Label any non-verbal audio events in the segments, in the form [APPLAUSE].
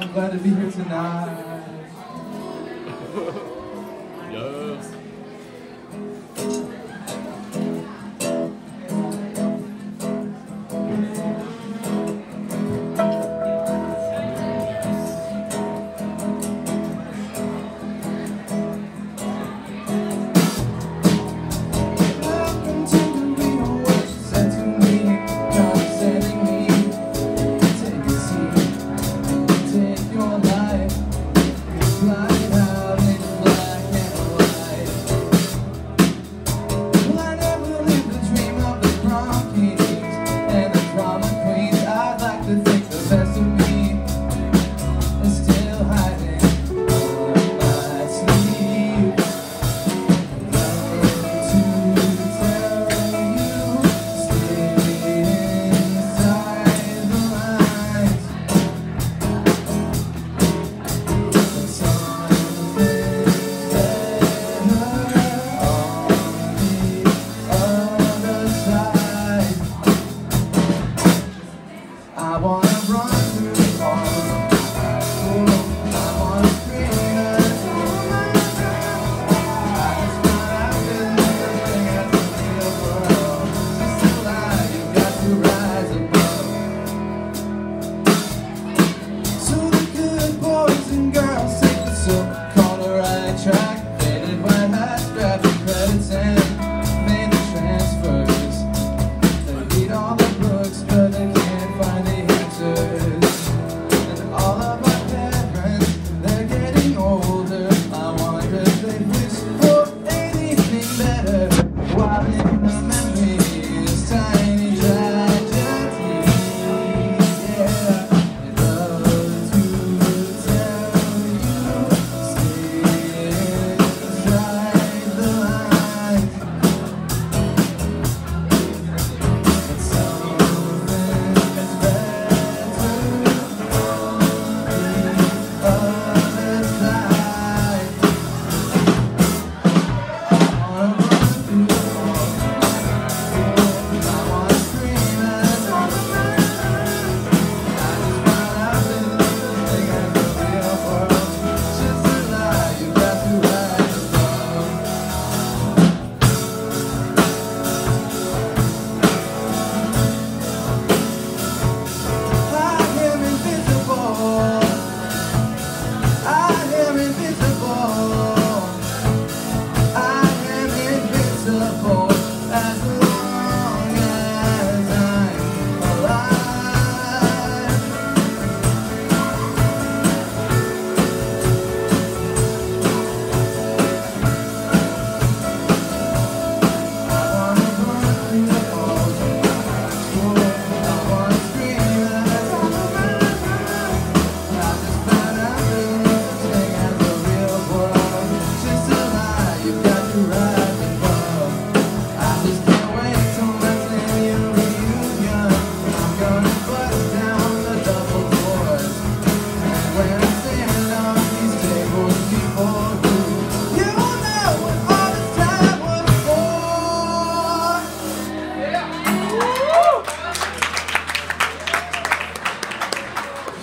I'm glad to be here tonight. [LAUGHS] yes.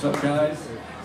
What's up, guys?